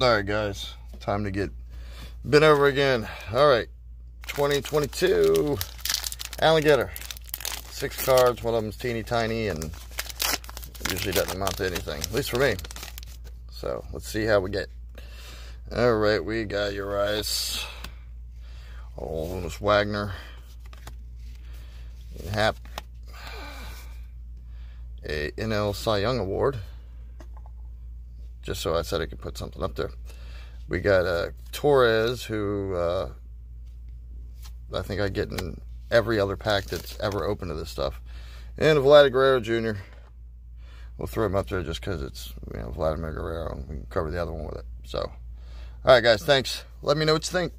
All right, guys. Time to get bent over again. All right. 2022 Allen Ginter. Six cards. One of them's teeny tiny and usually doesn't amount to anything. At least for me. So let's see how we get. All right, we got Urias. Oh, this Wagner. Hap. A NL Cy Young Award. Just so I said I could put something up there. We got uh, Torres, who uh, I think I get in every other pack that's ever open to this stuff. And Vladimir Guerrero Jr. We'll throw him up there just because it's you know Vladimir Guerrero, and we can cover the other one with it. So, all right, guys, thanks. Let me know what you think.